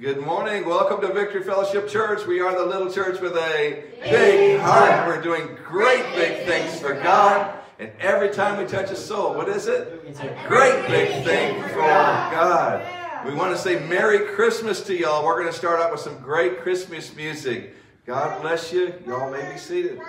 Good morning. Welcome to Victory Fellowship Church. We are the little church with a big heart. We're doing great big things for God. And every time we touch a soul, what is it? It's a great big thing for God. We want to say Merry Christmas to y'all. We're going to start out with some great Christmas music. God bless you. Y'all may be seated.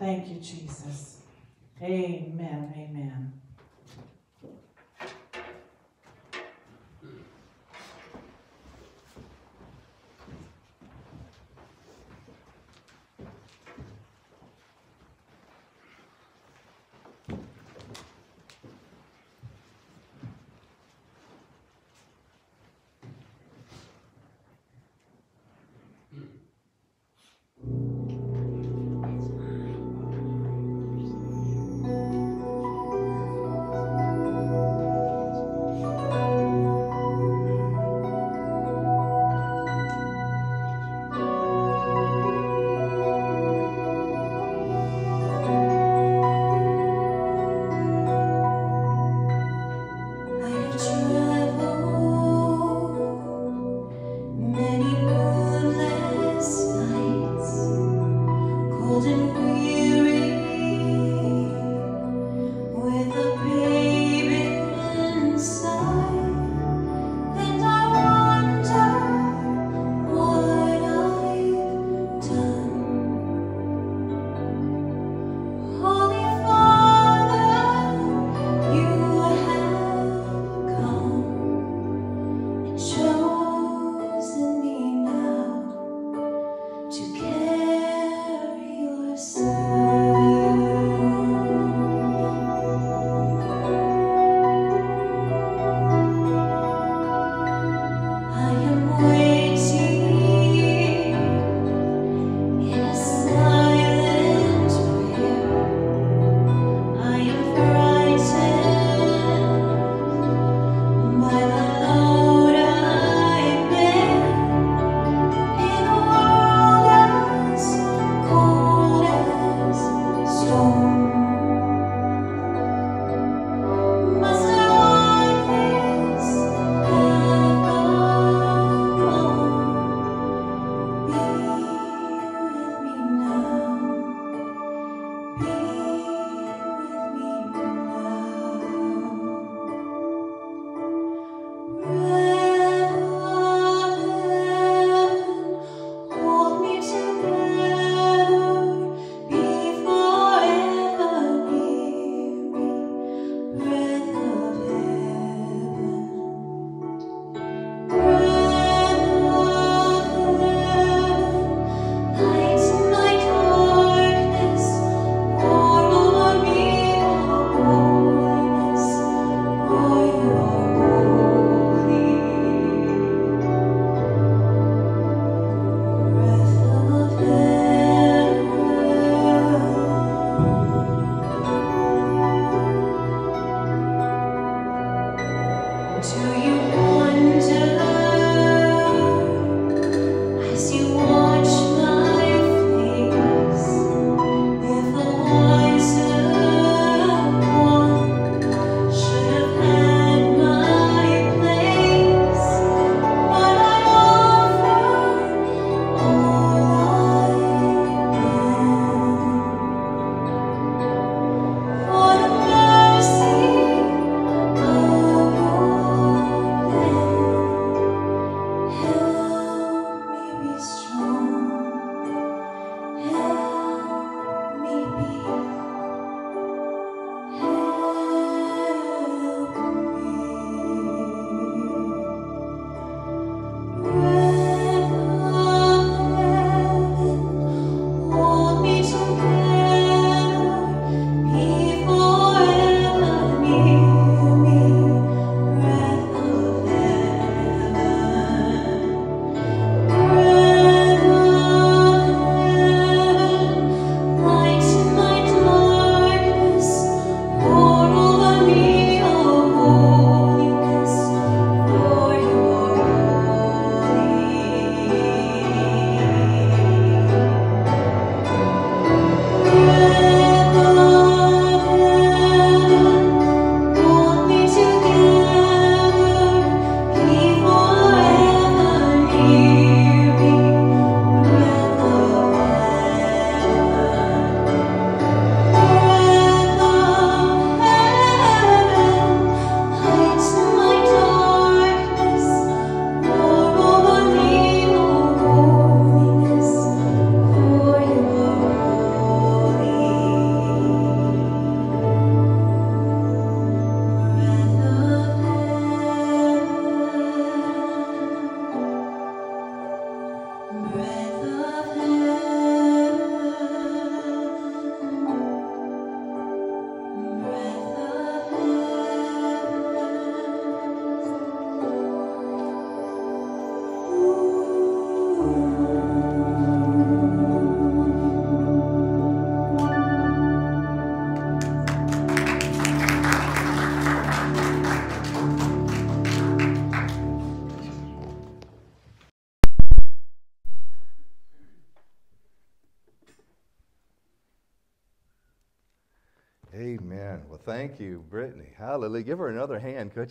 Thank you, Jesus. Amen. Amen.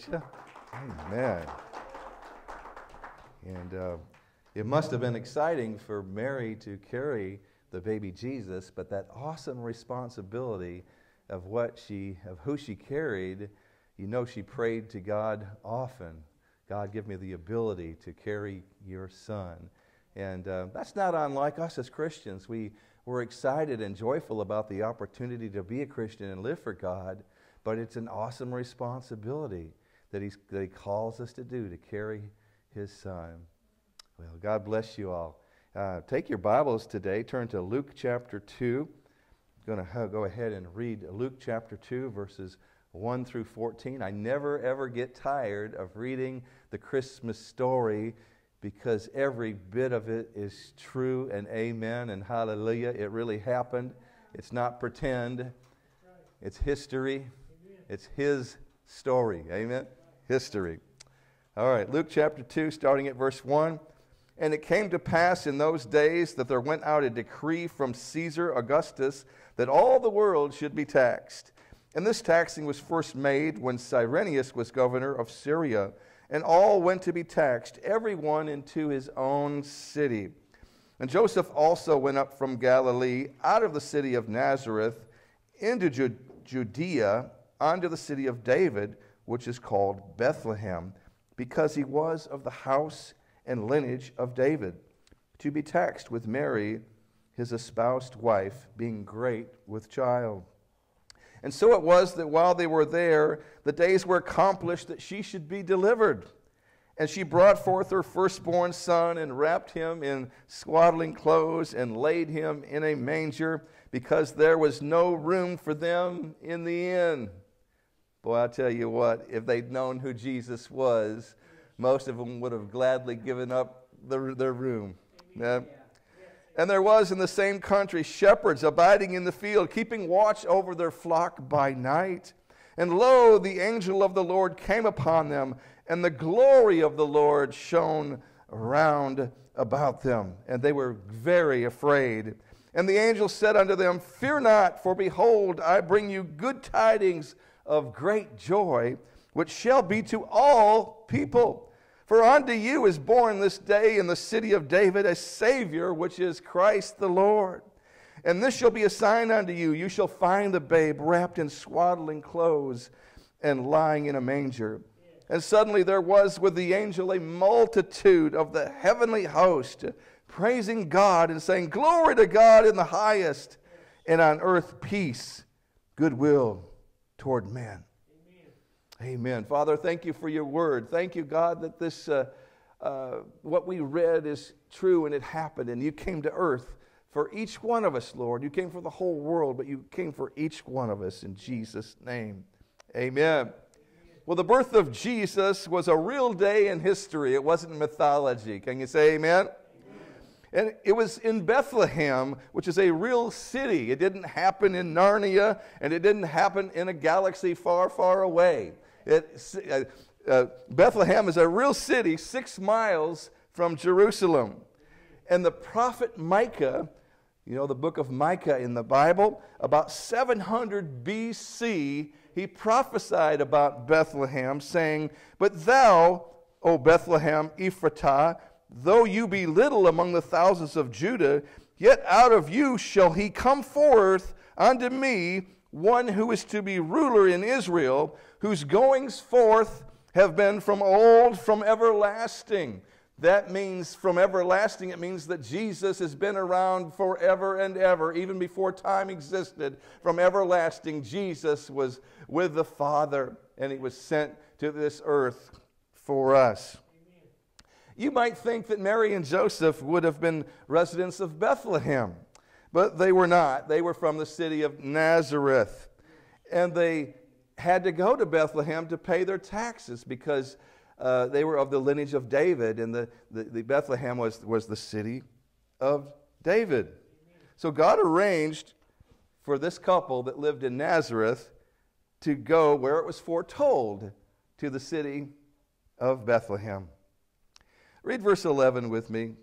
Hand, you? Amen. And uh, it must have been exciting for Mary to carry the baby Jesus, but that awesome responsibility of what she, of who she carried, you know, she prayed to God often. God, give me the ability to carry your son. And uh, that's not unlike us as Christians. We, we're excited and joyful about the opportunity to be a Christian and live for God, but it's an awesome responsibility that, he's, that He calls us to do to carry His Son. Well, God bless you all. Uh, take your Bibles today, turn to Luke chapter 2. I'm going to go ahead and read Luke chapter 2, verses 1 through 14. I never ever get tired of reading the Christmas story because every bit of it is true and amen and hallelujah. It really happened. It's not pretend, it's history. It's His story. Amen? History. All right, Luke chapter 2, starting at verse 1. And it came to pass in those days that there went out a decree from Caesar Augustus that all the world should be taxed. And this taxing was first made when Cyrenius was governor of Syria and all went to be taxed, every one into his own city. And Joseph also went up from Galilee out of the city of Nazareth into Judea unto the city of David, which is called Bethlehem, because he was of the house and lineage of David, to be taxed with Mary, his espoused wife, being great with child. And so it was that while they were there, the days were accomplished that she should be delivered. And she brought forth her firstborn son and wrapped him in swaddling clothes and laid him in a manger because there was no room for them in the inn. Boy, I'll tell you what, if they'd known who Jesus was, most of them would have gladly given up their, their room. Yeah. And there was in the same country shepherds abiding in the field, keeping watch over their flock by night. And lo, the angel of the Lord came upon them, and the glory of the Lord shone round about them. And they were very afraid. And the angel said unto them, Fear not, for behold, I bring you good tidings of great joy, which shall be to all people. For unto you is born this day in the city of David a Savior, which is Christ the Lord. And this shall be a sign unto you you shall find the babe wrapped in swaddling clothes and lying in a manger. And suddenly there was with the angel a multitude of the heavenly host praising God and saying, Glory to God in the highest, and on earth peace, goodwill toward men. Amen. Father, thank you for your word. Thank you, God, that this, uh, uh, what we read is true and it happened, and you came to earth for each one of us, Lord. You came for the whole world, but you came for each one of us in Jesus' name. Amen. Well, the birth of Jesus was a real day in history. It wasn't mythology. Can you say amen? And it was in Bethlehem, which is a real city. It didn't happen in Narnia, and it didn't happen in a galaxy far, far away. It, uh, uh, Bethlehem is a real city six miles from Jerusalem. And the prophet Micah, you know, the book of Micah in the Bible, about 700 BC, he prophesied about Bethlehem, saying, But thou, O Bethlehem Ephratah, though you be little among the thousands of Judah, yet out of you shall he come forth unto me one who is to be ruler in Israel, whose goings forth have been from old, from everlasting. That means from everlasting, it means that Jesus has been around forever and ever, even before time existed. From everlasting, Jesus was with the Father, and he was sent to this earth for us. You might think that Mary and Joseph would have been residents of Bethlehem, but they were not. They were from the city of Nazareth. And they had to go to Bethlehem to pay their taxes because uh, they were of the lineage of David, and the, the, the, Bethlehem was, was the city of David. So God arranged for this couple that lived in Nazareth to go where it was foretold to the city of Bethlehem. Read verse 11 with me.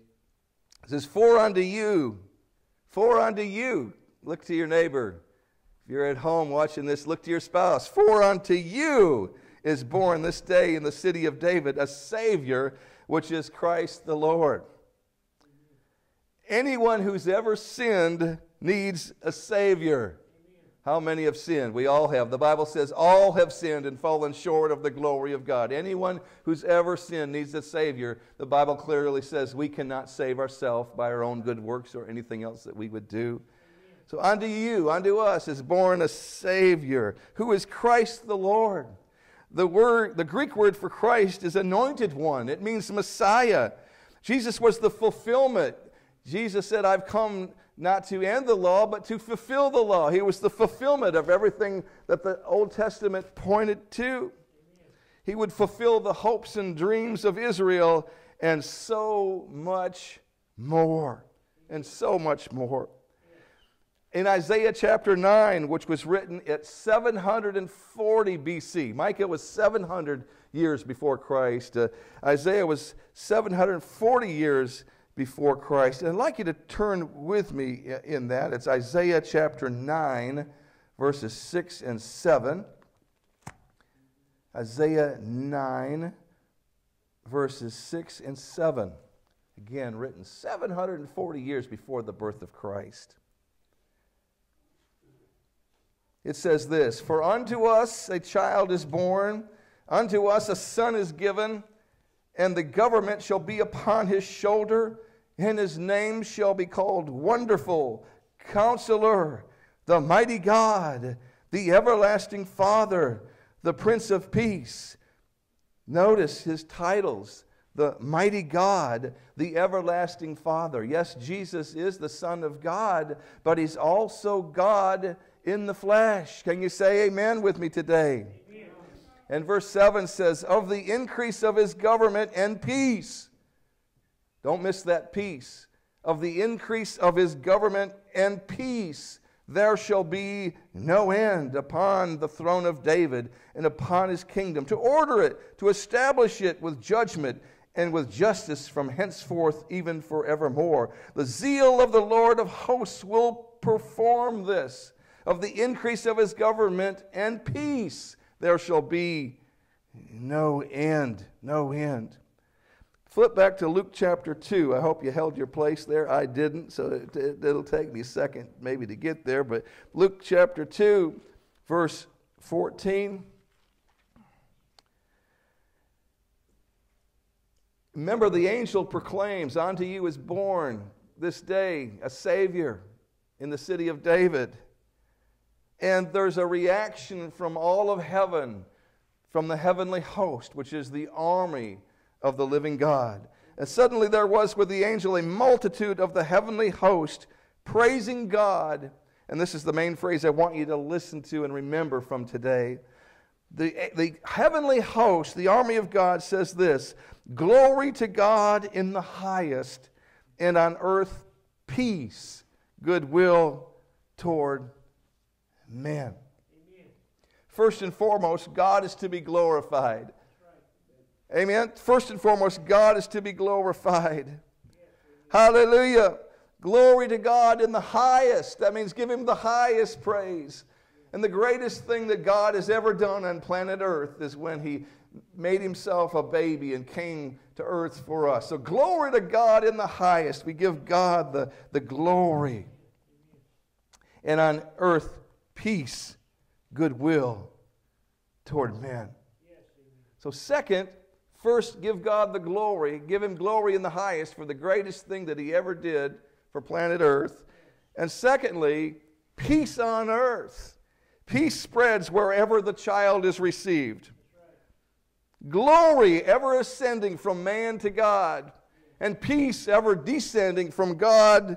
It says, For unto you, for unto you, look to your neighbor, If you're at home watching this, look to your spouse. For unto you is born this day in the city of David a Savior, which is Christ the Lord. Anyone who's ever sinned needs a Savior. How many have sinned? We all have. The Bible says all have sinned and fallen short of the glory of God. Anyone who's ever sinned needs a Savior. The Bible clearly says we cannot save ourselves by our own good works or anything else that we would do. So unto you, unto us is born a Savior, who is Christ the Lord. The word, the Greek word for Christ is anointed one. It means Messiah. Jesus was the fulfillment. Jesus said, I've come not to end the law, but to fulfill the law. He was the fulfillment of everything that the Old Testament pointed to. He would fulfill the hopes and dreams of Israel and so much more. And so much more. In Isaiah chapter 9, which was written at 740 BC, Micah was 700 years before Christ. Uh, Isaiah was 740 years before Christ. And I'd like you to turn with me in that. It's Isaiah chapter 9, verses 6 and 7. Isaiah 9, verses 6 and 7. Again, written 740 years before the birth of Christ. It says this For unto us a child is born, unto us a son is given, and the government shall be upon his shoulder and his name shall be called Wonderful, Counselor, the Mighty God, the Everlasting Father, the Prince of Peace. Notice his titles the Mighty God, the Everlasting Father. Yes, Jesus is the Son of God, but he's also God in the flesh. Can you say amen with me today? Amen. And verse 7 says, Of the increase of his government and peace don't miss that peace. Of the increase of his government and peace, there shall be no end upon the throne of David and upon his kingdom, to order it, to establish it with judgment and with justice from henceforth, even forevermore. The zeal of the Lord of hosts will perform this. Of the increase of his government and peace, there shall be no end, no end. Flip back to Luke chapter 2. I hope you held your place there. I didn't, so it, it, it'll take me a second maybe to get there. But Luke chapter 2, verse 14. Remember, the angel proclaims, Unto you is born this day a Savior in the city of David. And there's a reaction from all of heaven, from the heavenly host, which is the army of the living God. And suddenly there was with the angel a multitude of the heavenly host praising God. And this is the main phrase I want you to listen to and remember from today. The, the heavenly host, the army of God, says this Glory to God in the highest, and on earth peace, goodwill toward men. Amen. First and foremost, God is to be glorified. Amen. First and foremost, God is to be glorified. Hallelujah. Glory to God in the highest. That means give Him the highest praise. And the greatest thing that God has ever done on planet Earth is when He made Himself a baby and came to earth for us. So, glory to God in the highest. We give God the, the glory. And on earth, peace, goodwill toward men. So, second, First, give God the glory. Give Him glory in the highest for the greatest thing that He ever did for planet Earth. And secondly, peace on earth. Peace spreads wherever the child is received. Glory ever ascending from man to God, and peace ever descending from God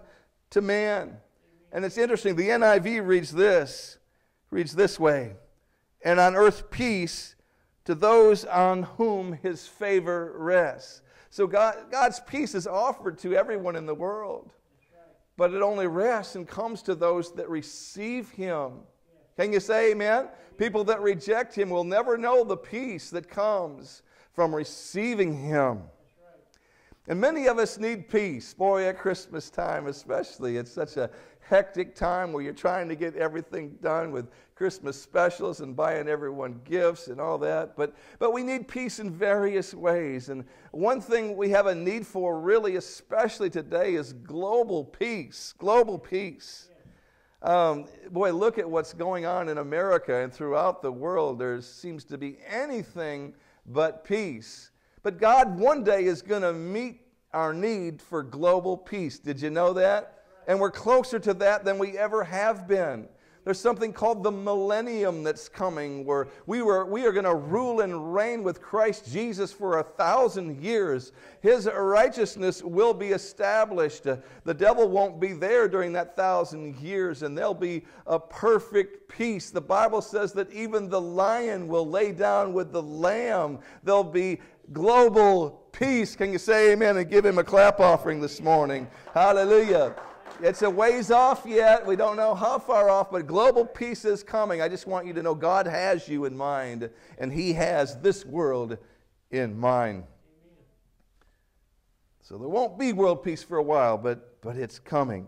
to man. And it's interesting, the NIV reads this, reads this way, and on earth peace to those on whom his favor rests. So God, God's peace is offered to everyone in the world, but it only rests and comes to those that receive him. Can you say amen? People that reject him will never know the peace that comes from receiving him. And many of us need peace. Boy, at Christmas time especially, it's such a hectic time where you're trying to get everything done with Christmas specials and buying everyone gifts and all that. But, but we need peace in various ways. And one thing we have a need for, really, especially today, is global peace. Global peace. Um, boy, look at what's going on in America and throughout the world. There seems to be anything but peace. But God one day is going to meet our need for global peace. Did you know that? And we're closer to that than we ever have been. There's something called the millennium that's coming where we, were, we are going to rule and reign with Christ Jesus for a thousand years. His righteousness will be established. The devil won't be there during that thousand years, and there'll be a perfect peace. The Bible says that even the lion will lay down with the lamb. There'll be global peace. Can you say amen and give him a clap offering this morning? Hallelujah. It's a ways off yet. We don't know how far off, but global peace is coming. I just want you to know God has you in mind, and He has this world in mind. So there won't be world peace for a while, but, but it's coming.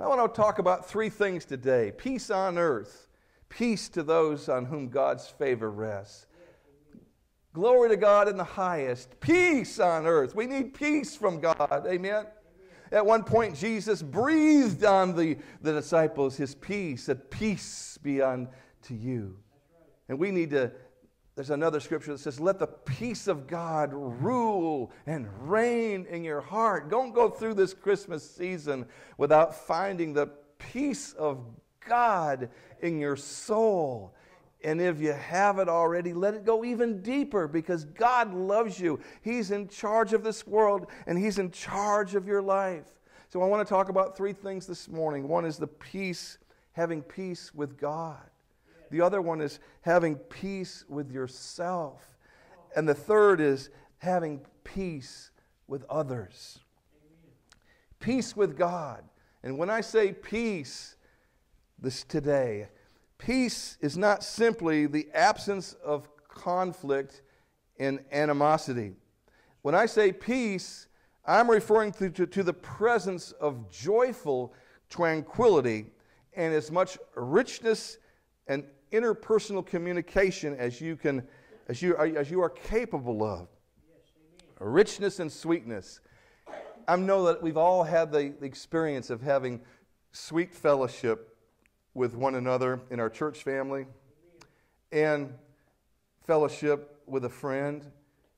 I want to talk about three things today peace on earth, peace to those on whom God's favor rests. Glory to God in the highest, peace on earth. We need peace from God. Amen. At one point, Jesus breathed on the, the disciples his peace, said, Peace be unto you. And we need to, there's another scripture that says, Let the peace of God rule and reign in your heart. Don't go through this Christmas season without finding the peace of God in your soul. And if you have it already, let it go even deeper because God loves you. He's in charge of this world and He's in charge of your life. So I want to talk about three things this morning. One is the peace, having peace with God. The other one is having peace with yourself. And the third is having peace with others. Peace with God. And when I say peace this today, Peace is not simply the absence of conflict and animosity. When I say peace, I'm referring to, to, to, the presence of joyful tranquility and as much richness and interpersonal communication as you can as you are, as you are capable of richness and sweetness i know that we've all had the, the experience of having sweet fellowship with one another in our church family and fellowship with a friend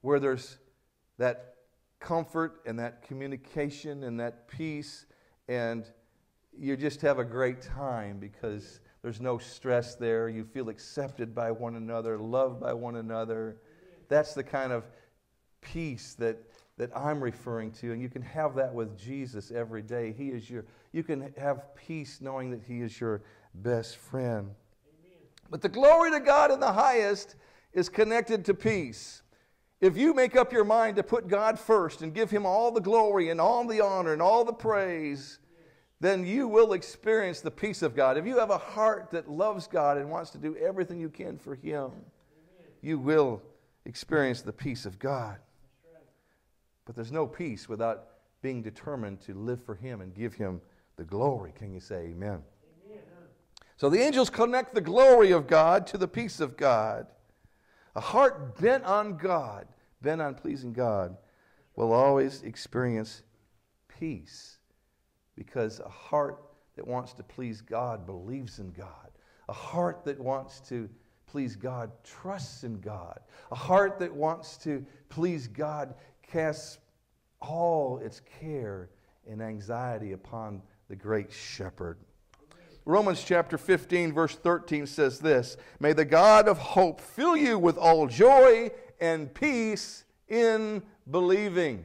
where there's that comfort and that communication and that peace and you just have a great time because there's no stress there. You feel accepted by one another loved by one another. That's the kind of peace that that I'm referring to and you can have that with Jesus every day. He is your you can have peace knowing that he is your best friend. Amen. But the glory to God in the highest is connected to peace. If you make up your mind to put God first and give Him all the glory and all the honor and all the praise, then you will experience the peace of God. If you have a heart that loves God and wants to do everything you can for Him, you will experience the peace of God. But there's no peace without being determined to live for Him and give Him the glory. Can you say amen? So the angels connect the glory of God to the peace of God. A heart bent on God, bent on pleasing God, will always experience peace because a heart that wants to please God believes in God. A heart that wants to please God trusts in God. A heart that wants to please God casts all its care and anxiety upon the great shepherd. Romans chapter 15, verse 13 says this May the God of hope fill you with all joy and peace in believing.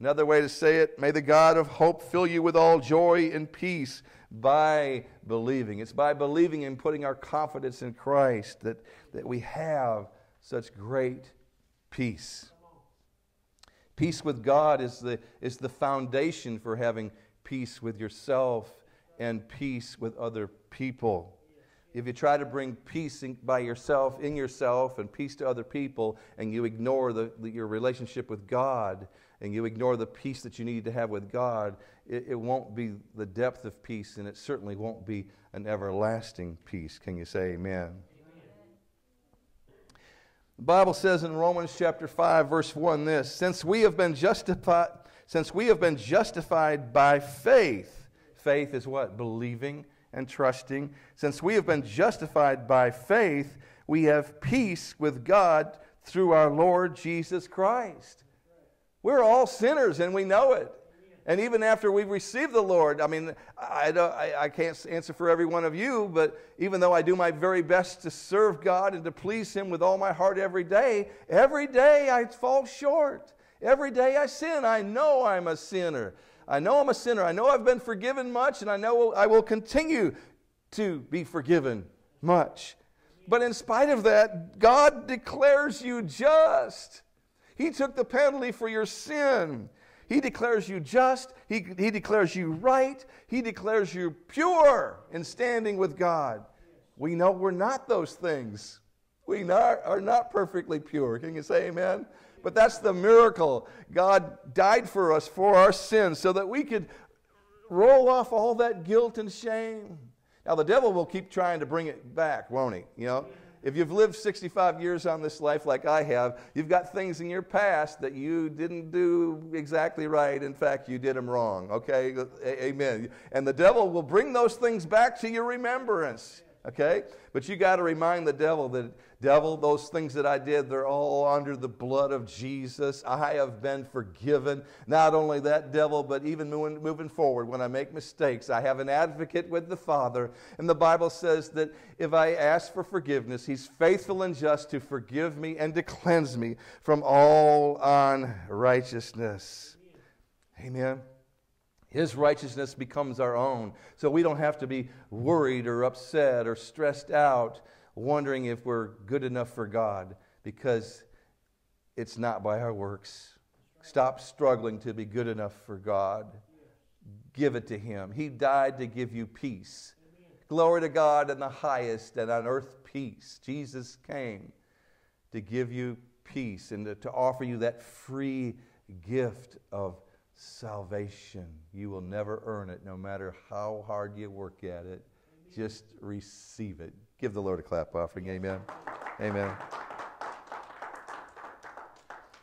Another way to say it, may the God of hope fill you with all joy and peace by believing. It's by believing and putting our confidence in Christ that, that we have such great peace. Peace with God is the, is the foundation for having peace with yourself and peace with other people. if you try to bring peace in, by yourself, in yourself, and peace to other people, and you ignore the, the, your relationship with God, and you ignore the peace that you need to have with God, it, it won't be the depth of peace, and it certainly won't be an everlasting peace. Can you say amen? The Bible says in Romans chapter 5 verse 1 this, since we have been justified since we have been justified by faith. Faith is what? Believing and trusting. Since we have been justified by faith, we have peace with God through our Lord Jesus Christ. We're all sinners and we know it. And even after we've received the Lord, I mean, I, I, I, can't answer for every one of you, but even though I do my very best to serve God and to please Him with all my heart every day, every day I fall short. Every day I sin. I know I'm a sinner. I know I'm a sinner. I know I've been forgiven much, and I know I will continue to be forgiven much. But in spite of that, God declares you just. He took the penalty for your sin. He declares you just. He, he declares you right. He declares you pure in standing with God. We know we're not those things. We not, are not perfectly pure. Can you say amen? But that's the miracle. God died for us for our sins so that we could roll off all that guilt and shame. Now, the devil will keep trying to bring it back, won't he? You know? If you've lived 65 years on this life like I have, you've got things in your past that you didn't do exactly right. In fact, you did them wrong. Okay? Amen. And the devil will bring those things back to your remembrance. Okay? But you got to remind the devil that, devil, those things that I did, they're all under the blood of Jesus. I have been forgiven. Not only that, devil, but even moving, moving forward, when I make mistakes, I have an advocate with the Father. And the Bible says that if I ask for forgiveness, He's faithful and just to forgive me and to cleanse me from all unrighteousness. Amen. His righteousness becomes our own. So we don't have to be worried or upset or stressed out, wondering if we're good enough for God, because it's not by our works. Stop struggling to be good enough for God. Give it to Him. He died to give you peace. Glory to God in the highest and on earth peace. Jesus came to give you peace and to, to offer you that free gift of salvation. You will never earn it, no matter how hard you work at it. Just receive it. Give the Lord a clap offering. Amen. Amen.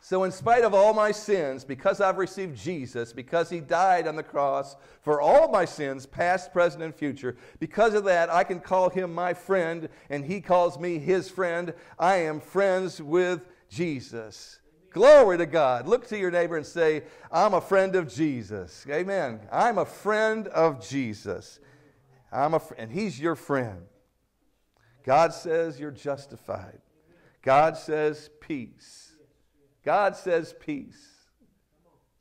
So, in spite of all my sins, because I've received Jesus, because He died on the cross for all my sins, past, present, and future, because of that, I can call Him my friend, and He calls me His friend. I am friends with Jesus. Glory to God. Look to your neighbor and say, I'm a friend of Jesus. Amen. I'm a friend of Jesus. I'm a fr- and he's your friend. God says you're justified. God says peace. God says peace.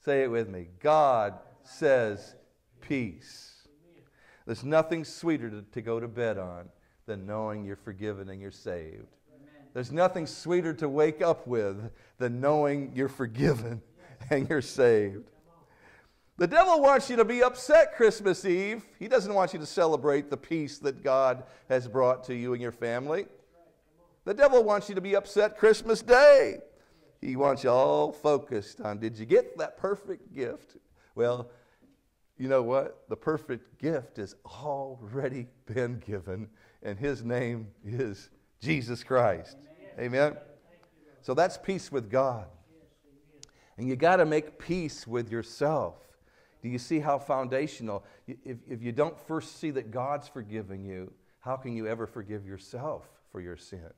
Say it with me. God says peace. There's nothing sweeter to, to go to bed on than knowing you're forgiven and you're saved. There's nothing sweeter to wake up with than knowing you're forgiven and you're saved. The devil wants you to be upset Christmas Eve. He doesn't want you to celebrate the peace that God has brought to you and your family. The devil wants you to be upset Christmas Day. He wants you all focused on did you get that perfect gift? Well, you know what? The perfect gift has already been given, and his name is Jesus Christ. Amen. So that's peace with God. And you got to make peace with yourself. Do you see how foundational? If, if you don't first see that God's forgiving you, how can you ever forgive yourself for your sin?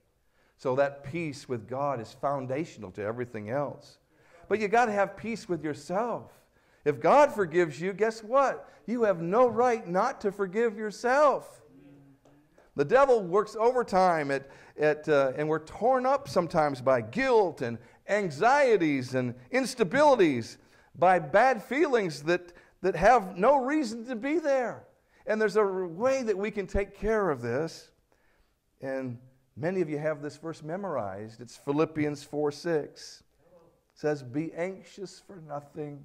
So that peace with God is foundational to everything else. But you got to have peace with yourself. If God forgives you, guess what? You have no right not to forgive yourself. The devil works overtime at, at, uh, and we're torn up sometimes by guilt and anxieties and instabilities, by bad feelings that, that have no reason to be there. And there's a way that we can take care of this. And many of you have this verse memorized. It's Philippians 4 6. It says, Be anxious for nothing.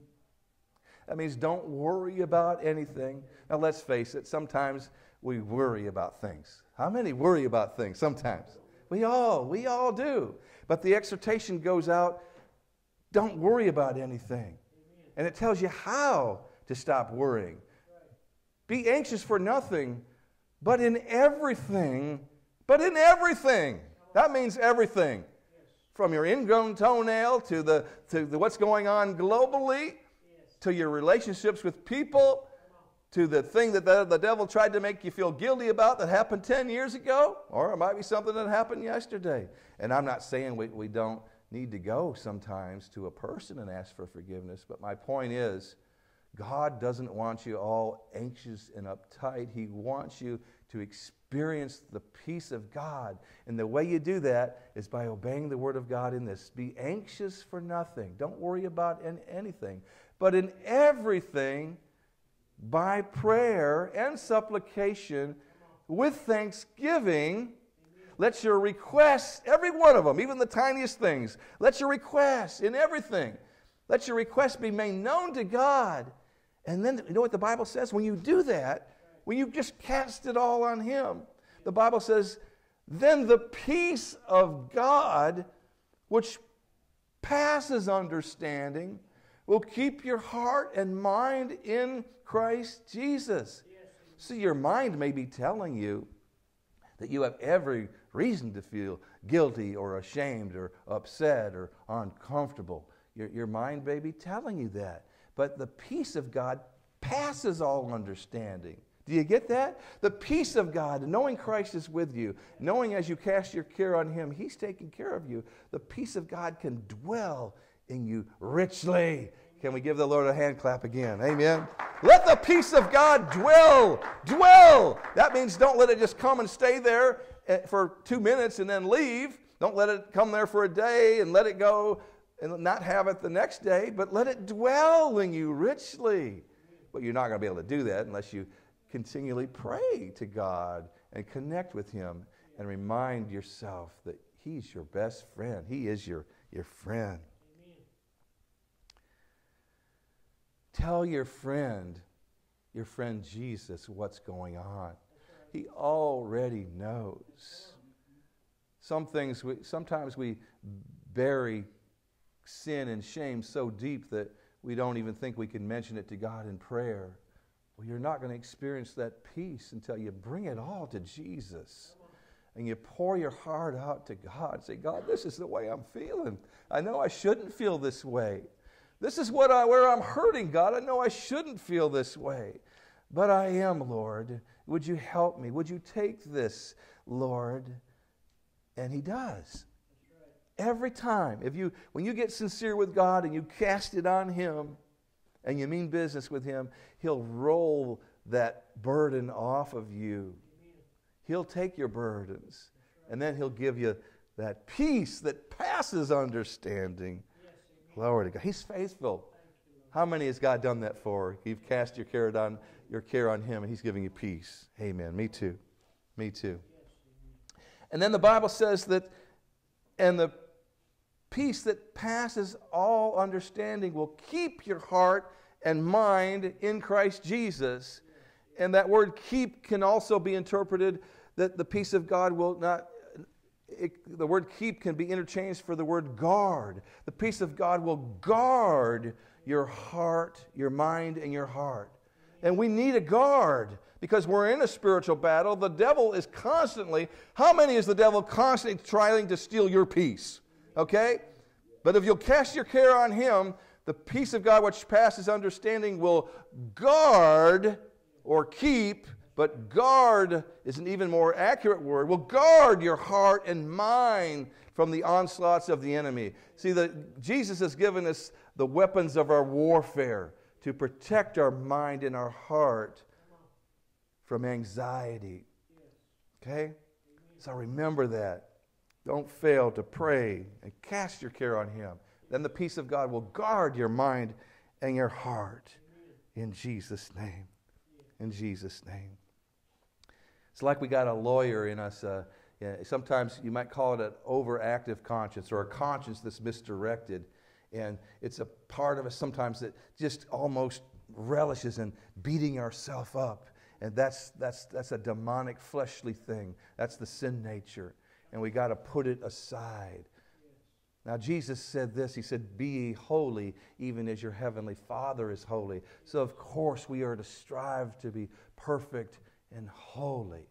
That means don't worry about anything. Now, let's face it, sometimes we worry about things? How many worry about things sometimes? We all, we all do. But the exhortation goes out don't worry about anything. And it tells you how to stop worrying. Be anxious for nothing, but in everything, but in everything. That means everything. From your ingrown toenail to, the, to the, what's going on globally, to your relationships with people, to the thing that the, the devil tried to make you feel guilty about that happened 10 years ago, or it might be something that happened yesterday. And I'm not saying we, we don't need to go sometimes to a person and ask for forgiveness, but my point is God doesn't want you all anxious and uptight. He wants you to experience the peace of God. And the way you do that is by obeying the Word of God in this. Be anxious for nothing. Don't worry about anything. But in everything, by prayer and supplication with thanksgiving. Let your requests, every one of them, even the tiniest things, let your requests in everything, let your requests be made known to God. And then, you know what the Bible says? When you do that, when you just cast it all on Him, the Bible says, then the peace of God, which passes understanding, will keep your heart and mind in Christ Jesus. See, your mind may be telling you that you have every reason to feel guilty or ashamed or upset or uncomfortable. Your, your mind may be telling you that. But the peace of God passes all understanding. Do you get that? The peace of God, knowing Christ is with you, knowing as you cast your care on Him, He's taking care of you. The peace of God can dwell in you richly. Can we give the Lord a hand clap again? Amen. Let the peace of God dwell, dwell. That means don't let it just come and stay there Eh, for two minutes and then leave. Don't let it come there for a day and let it go and not have it the next day, but let it dwell in you richly. But you're not going to be able to do that unless you continually pray to God and connect with Him and remind yourself that He's your best friend. He is your, your friend. Tell your friend, your friend Jesus, what's going on. He already knows. Some things, we, sometimes we bury sin and shame so deep that we don't even think we can mention it to God in prayer. Well, you're not going to experience that peace until you bring it all to Jesus and you pour your heart out to God. Say, God, this is the way I'm feeling. I know I shouldn't feel this way. This is what I, where I'm hurting, God. I know I shouldn't feel this way, but I am, Lord. Would you help me? Would you take this, Lord? And He does. Every time. If you, when you get sincere with God and you cast it on Him and you mean business with Him, He'll roll that burden off of you. He'll take your burdens and then He'll give you that peace that passes understanding. Glory to God. He's faithful. How many has God done that for? You've cast your care on your care on Him, and He's giving you peace. Amen. Me too. Me too. And then the Bible says that, and the peace that passes all understanding will keep your heart and mind in Christ Jesus. And that word keep can also be interpreted that the peace of God will not it, the word keep can be interchanged for the word guard. The peace of God will guard your heart, your mind, and your heart. And we need a guard because we're in a spiritual battle. The devil is constantly, how many is the devil constantly trying to steal your peace? Okay? But if you'll cast your care on him, the peace of God, which passes understanding, will guard or keep but guard is an even more accurate word. Will guard your heart and mind from the onslaughts of the enemy. See, that Jesus has given us the weapons of our warfare to protect our mind and our heart from anxiety. Okay? So remember that. Don't fail to pray and cast your care on Him. Then the peace of God will guard your mind and your heart. In Jesus' name. In Jesus' name. It's like we got a lawyer in us. Uh, yeah, sometimes you might call it an overactive conscience or a conscience that's misdirected. And it's a part of us sometimes that just almost relishes in beating ourselves up And that's, that's, that's a demonic, fleshly thing. That's the sin nature. And we got to put it aside. Now, Jesus said this He said, Be ye holy, even as your heavenly Father is holy. So, of course, we are to strive to be perfect and holy.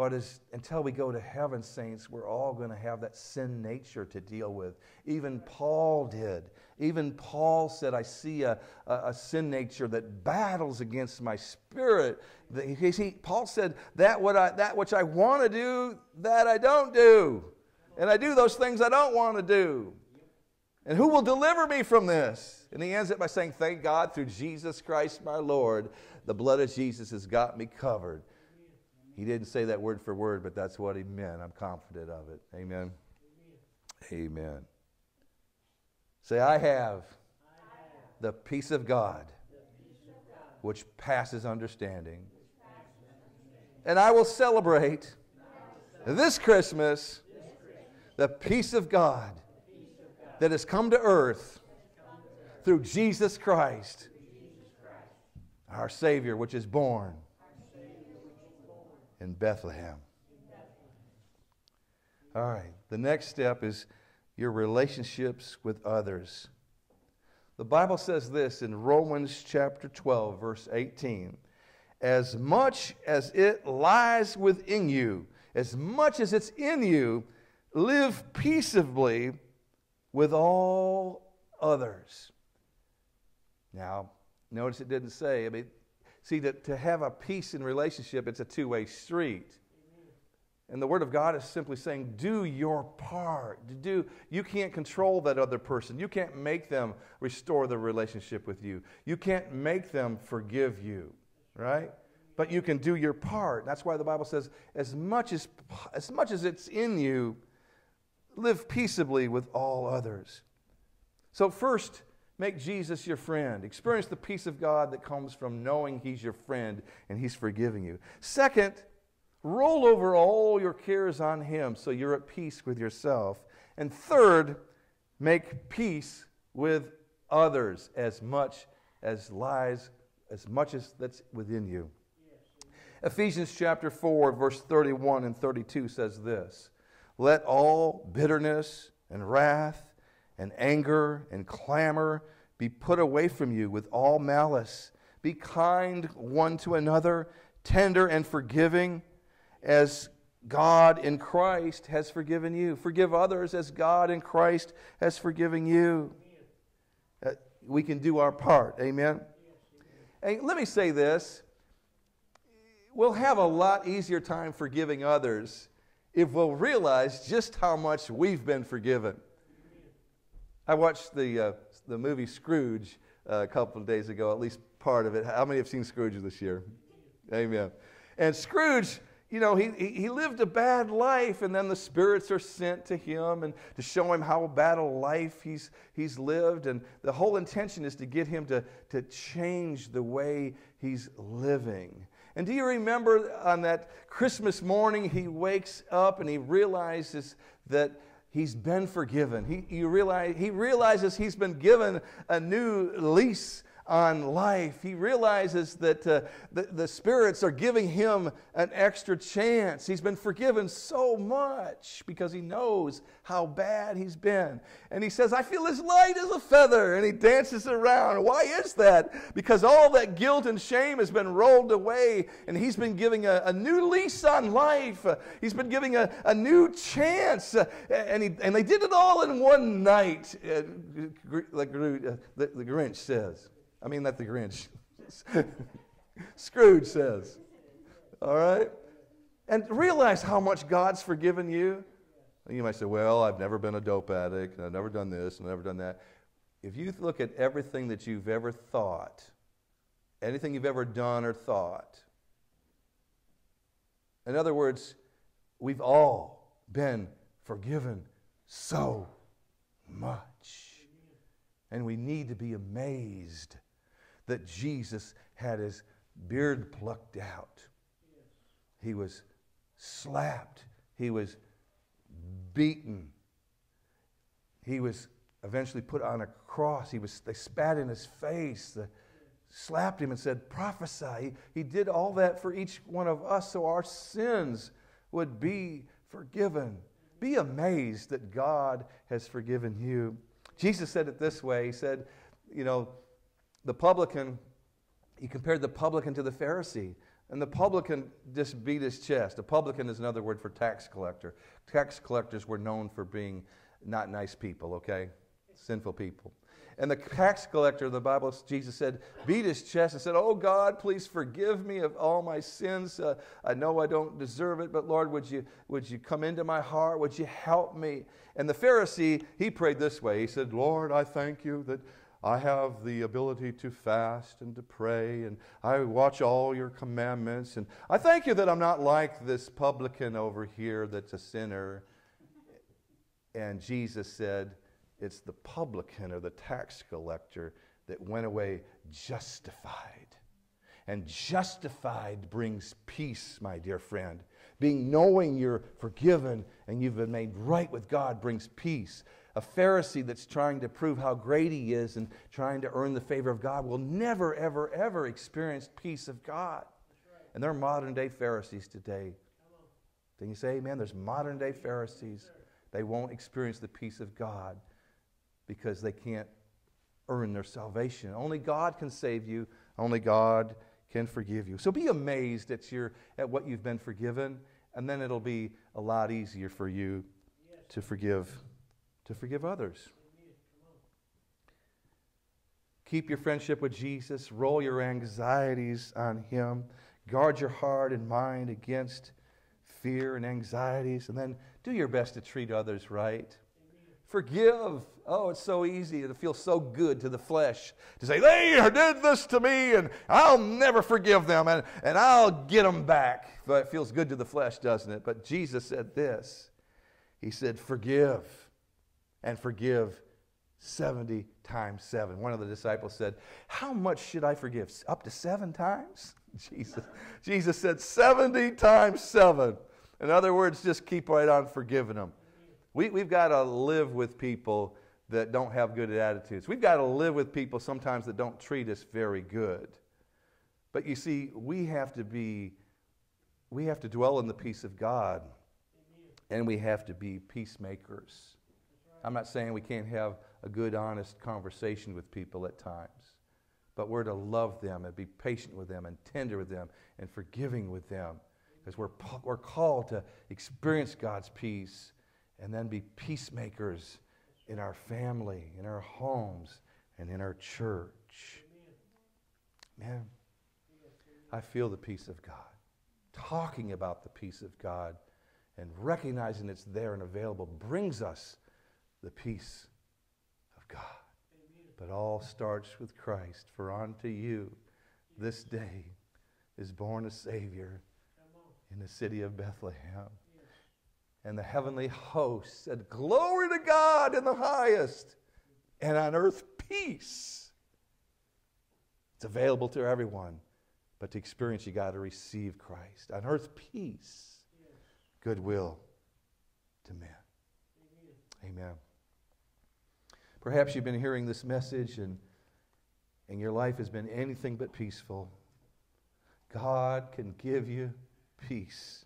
But as, until we go to heaven, saints, we're all going to have that sin nature to deal with. Even Paul did. Even Paul said, I see a, a, a sin nature that battles against my spirit. He, he, Paul said, that, what I, that which I want to do, that I don't do. And I do those things I don't want to do. And who will deliver me from this? And he ends it by saying, Thank God through Jesus Christ my Lord, the blood of Jesus has got me covered. He didn't say that word for word, but that's what he meant. I'm confident of it. Amen. Amen. Amen. Say, I have, the peace of God, which passes understanding. And I will celebrate this Christmas the peace of God that has come to earth through Jesus Christ, our Savior, which is born in Bethlehem. All right, the next step is your relationships with others. The Bible says this in Romans chapter 12, verse 18 As much as it lies within you, as much as it's in you, live peaceably with all others. Now, notice it didn't say, I mean, See, that to have a peace in relationship, it's a two way street. And the Word of God is simply saying, do your part. Do, you can't control that other person. You can't make them restore the relationship with you. You can't make them forgive you, right? But you can do your part. That's why the Bible says, as much as, as much as it's in you, live peaceably with all others. So, first, Make Jesus your friend. Experience the peace of God that comes from knowing He's your friend and He's forgiving you. Second, roll over all your cares on Him so you're at peace with yourself. And third, make peace with others as much as lies, as much as that's within you. Ephesians chapter 4, verse 31 and 32 says this Let all bitterness and wrath and anger and clamor be put away from you with all malice. Be kind one to another, tender and forgiving, as God in Christ has forgiven you. Forgive others as God in Christ has forgiven you. Uh, we can do our part. Amen. Let me say this we'll have a lot easier time forgiving others if we'll realize just how much we've been forgiven. I watched the, uh, the movie Scrooge uh, a couple of days ago, at least part of it. How many have seen Scrooge this year? Amen. And Scrooge, you know, he, he lived a bad life, and then the spirits are sent to him and to show him how bad a life he's, he's lived. And the whole intention is to get him to, to change the way he's living. And do you remember on that Christmas morning, he wakes up and he realizes that he's been forgiven. He, you realize, he realizes he's been given a new lease on life. He realizes that uh, the, the spirits are giving him an extra chance. He's been forgiven so much because he knows how bad he's been. And he says, I feel as light as a feather. And he dances around. Why is that? Because all that guilt and shame has been rolled away, and he's been giving a, a new lease on life. Uh, he's been giving a, a new chance. Uh, and, he, and they did it all in one night, uh, like the, the Grinch says. I mean, that the Grinch. Scrooge says. All right? And realize how much God's forgiven you. You might say, well, I've never been a dope addict, and I've never done this, and I've never done that. If you look at everything that you've ever thought, anything you've ever done or thought, in other words, we've all been forgiven so much. And we need to be amazed that Jesus had his beard plucked out. He was slapped. He was beaten. He was eventually put on a cross. He was, they spat in his face. The slapped him and said, Prophesy. He did all that for each one of us so our sins would be forgiven. Be amazed that God has forgiven you. Jesus said it this way He said, You know, the publican, he compared the publican to the Pharisee. And the publican just beat his chest. A publican is another word for tax collector. Tax collectors were known for being not nice people, okay? Sinful people. And the tax collector, the Bible, Jesus said, beat his chest and said, Oh God, please forgive me of all my sins. Uh, I know I don't deserve it, but Lord, would you, would you come into my heart? Would you help me? And the Pharisee, he prayed this way He said, Lord, I thank you that I have the ability to fast and to pray, and I watch all your commandments. And I thank you that I'm not like this publican over here that's a sinner. And Jesus said, it's the publican or the tax collector that went away justified. And justified brings peace, my dear friend. Being knowing you're forgiven and you've been made right with God brings peace. A Pharisee that's trying to prove how great he is and trying to earn the favor of God will never, ever, ever experience peace of God. And there are modern day Pharisees today. Can you say amen? There's modern day Pharisees. They won't experience the peace of God because they can't earn their salvation. Only God can save you, only God can forgive you. So be amazed at, your, at what you've been forgiven, and then it'll be a lot easier for you to forgive to forgive others. Keep your friendship with Jesus, roll your anxieties on him, guard your heart and mind against fear and anxieties, and then do your best to treat others right. Forgive. Oh, it's so easy. It feels so good to the flesh to say, they did this to me and I'll never forgive them and, and I'll get them back. But it feels good to the flesh, doesn't it? But Jesus said this He said, Forgive and forgive 70 times 7. One of the disciples said, How much should I forgive? Up to seven times? Jesus, Jesus said, 70 times 7. In other words, just keep right on forgiving them. We, we've got to live with people that don't have good attitudes. We've got to live with people sometimes that don't treat us very good. But you see, we have to be, we have to dwell in the peace of God, and we have to be peacemakers. I'm not saying we can't have a good, honest conversation with people at times, but we're to love them and be patient with them and tender with them and forgiving with them because we're, we're called to experience God's peace and then be peacemakers in our family, in our homes, and in our church. Man, I feel the peace of God. Talking about the peace of God and recognizing it's there and available brings us the peace of God. But all starts with Christ. For unto you this day is born a Savior in the city of Bethlehem. And the heavenly host said, Glory to God in the highest, and on earth peace. It's available to everyone, but to experience, you got to receive Christ. On earth, peace, goodwill to men. Amen. Perhaps you've been hearing this message and, and your life has been anything but peaceful. God can give you peace.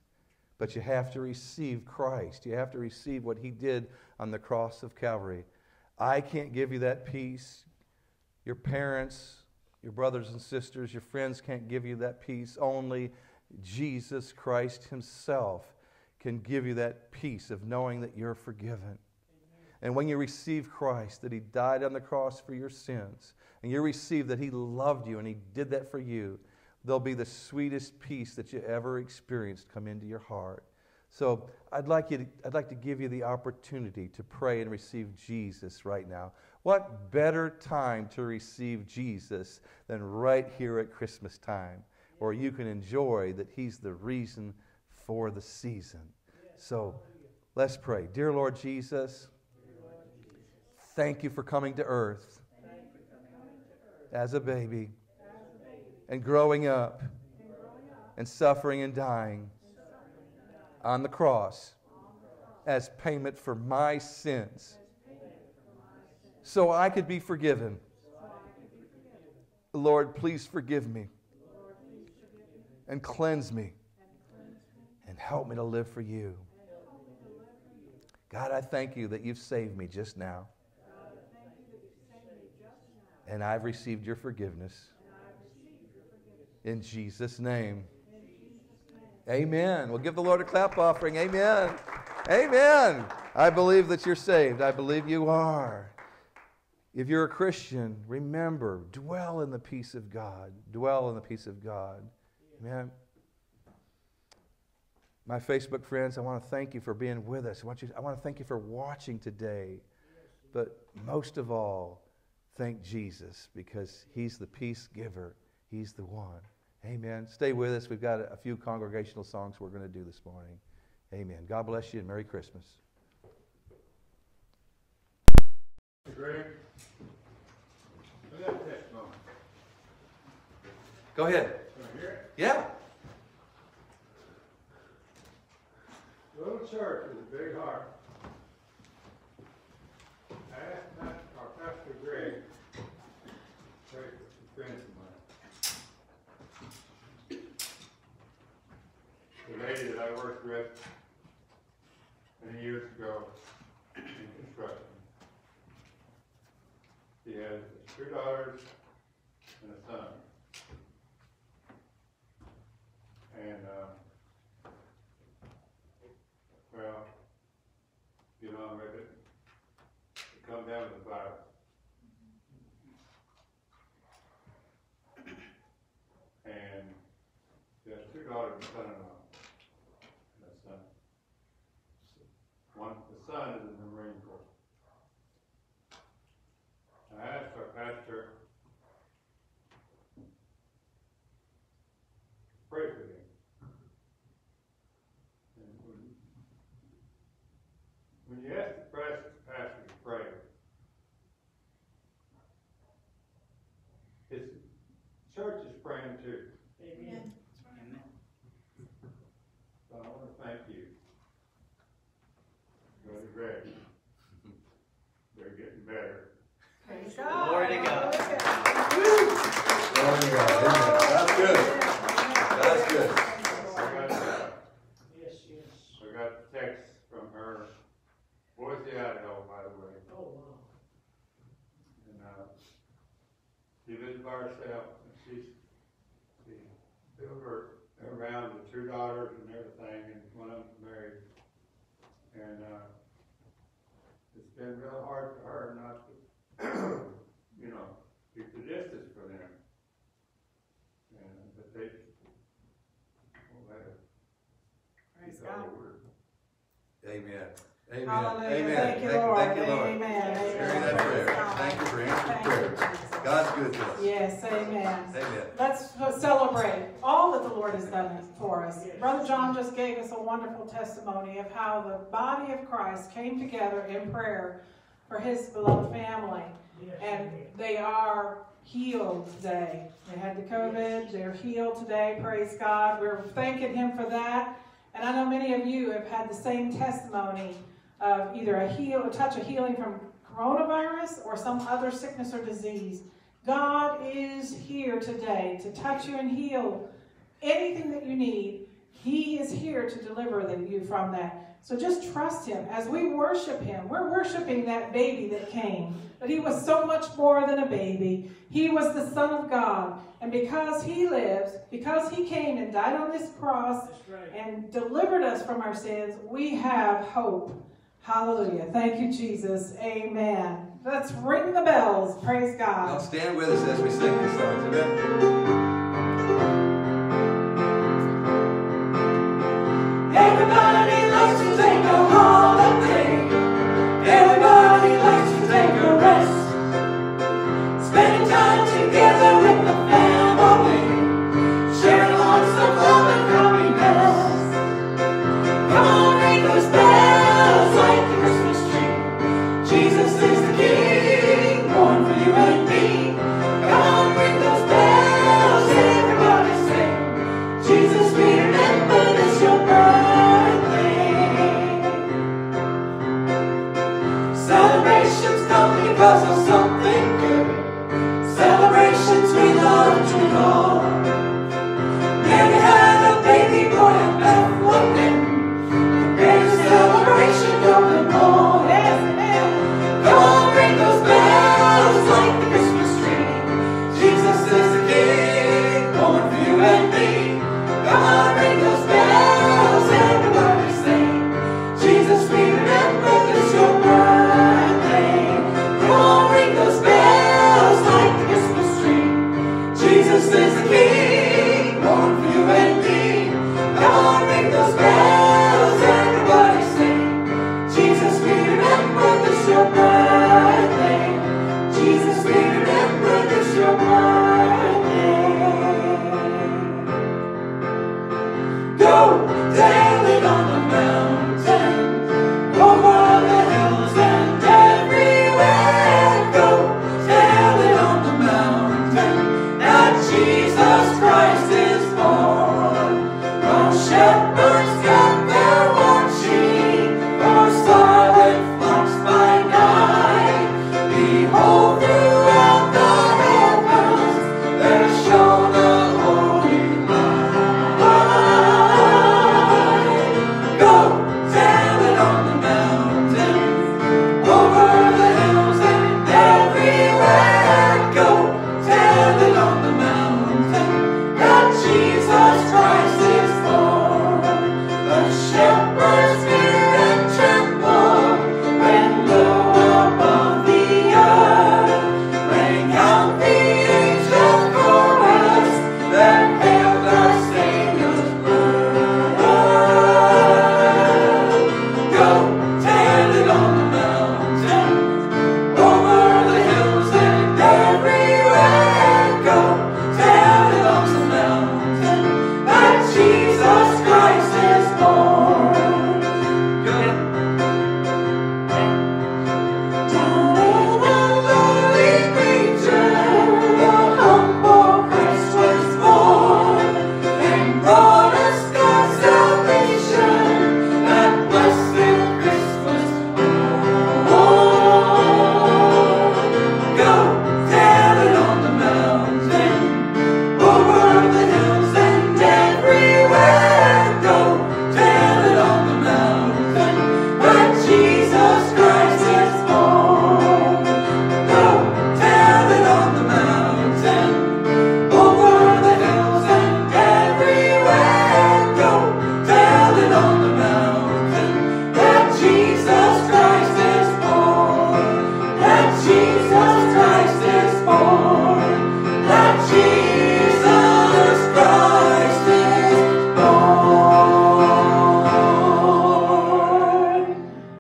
But you have to receive Christ. You have to receive what He did on the cross of Calvary. I can't give you that peace. Your parents, your brothers and sisters, your friends can't give you that peace. Only Jesus Christ Himself can give you that peace of knowing that you're forgiven. And when you receive Christ, that He died on the cross for your sins, and you receive that He loved you and He did that for you, there'll be the sweetest peace that you ever experienced come into your heart. So I'd like, you to, I'd like to give you the opportunity to pray and receive Jesus right now. What better time to receive Jesus than right here at Christmas time, where you can enjoy that He's the reason for the season. So let's pray. Dear Lord Jesus, thank you for coming to earth. As a baby. And growing up. And suffering and dying. On the cross. As payment for my sins. So I could be forgiven. Lord, please forgive me. And cleanse me. And help me to live for you. God, I thank you that you've saved me just now. And I've received your forgiveness. In Jesus' name. Amen. We'll give the Lord a clap offering. Amen. Amen. I believe that you're saved. I believe you are. If you're a Christian, remember, dwell in the peace of God. Dwell in the peace of God. Amen. My Facebook friends, I want to thank you for being with us. I want, you, I want to thank you for watching today. But most of all, thank Jesus because he's the peace giver. He's the one. Amen. Stay with us. We've got a few congregational songs we're going to do this morning. Amen. God bless you and Merry Christmas. Go ahead. Yeah. Little church with a big heart. I asked Pastor, our Pastor Greg, pray for some friends of mine. The lady that Worked with many years ago in construction. She has two daughters and a son. And, uh, well, get on with it. Come down with the virus. And she has two daughters and son-in-law. And a son. One, the son is in the Marine Corps. I asked our pastor, pray for him. And when, when you ask the pastor, pastor to pray, his church is praying too. Amen. So I want to thank you. Brother Greg. They're getting better. Praise God. Glory to God. Glory to God. That's good. That's good. I got, uh, Yes, yes. I got a text from her, Boise, Idaho, by the way. Oh, wow. And, uh, she herself, and she's, she built her, around with two daughters and everything, and one of them's married. And, uh, it's been real hard for her not to, you know, keep the distance from them. And, but they, well, they, Praise keep all God. the word. Amen. Amen. Hallelujah. Amen. Thank you, Lord. Thank you, Lord. Amen. Hearing that Amen. prayer. Praise God. Thank you for answering Thank you, prayer. Jesus. God's good to us. Yes, amen. Amen. Let's celebrate all that the Lord has done for us. Brother John just gave us a wonderful testimony of how the body of Christ came together in prayer for his beloved family. And they are healed today. They had the COVID, they're healed today, praise God. We're thanking Him for that. And I know many of you have had the same testimony of either a heal, a touch of healing from coronavirus or some other sickness or disease. God is here today to touch you and heal anything that you need. He is here to deliver you from that. So just trust Him. As we worship Him, we're worshiping that baby that came. But He was so much more than a baby. He was the Son of God. And because He lives, because He came and died on this cross and delivered us from our sins, we have hope. Hallelujah. Thank you, Jesus. Amen. Let's ring the bells. Praise Now God. stand with us as we sing these songs. Amen. Everybody